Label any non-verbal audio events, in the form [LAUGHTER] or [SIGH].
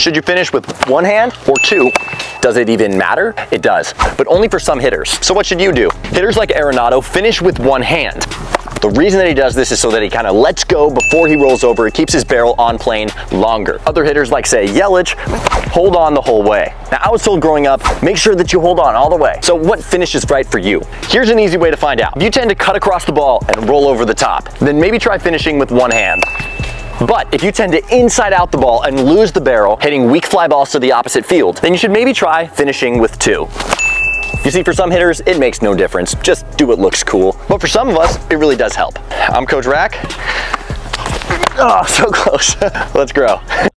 Should you finish with one hand or two? Does it even matter? It does, but only for some hitters. So what should you do? Hitters like Arenado finish with one hand. The reason that he does this is so that he kind of lets go before he rolls over. It keeps his barrel on plane longer. Other hitters like say Yelich, hold on the whole way. Now I was told growing up, make sure that you hold on all the way. So what finishes right for you? Here's an easy way to find out. If you tend to cut across the ball and roll over the top, then maybe try finishing with one hand. But if you tend to inside out the ball and lose the barrel, hitting weak fly balls to the opposite field, then you should maybe try finishing with two. You see, for some hitters, it makes no difference. Just do what looks cool. But for some of us, it really does help. I'm Coach RAC. [LAUGHS] Oh, so close. [LAUGHS] Let's grow.